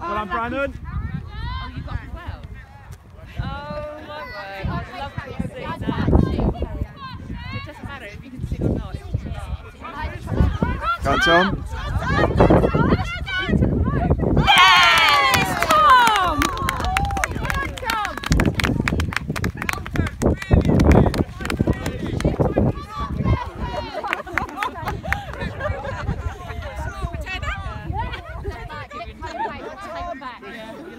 Well done, Brandon. Oh, you got as well. Oh my word! I'd love to see that. It doesn't matter if you can sing or not. It's just Go on, Tom.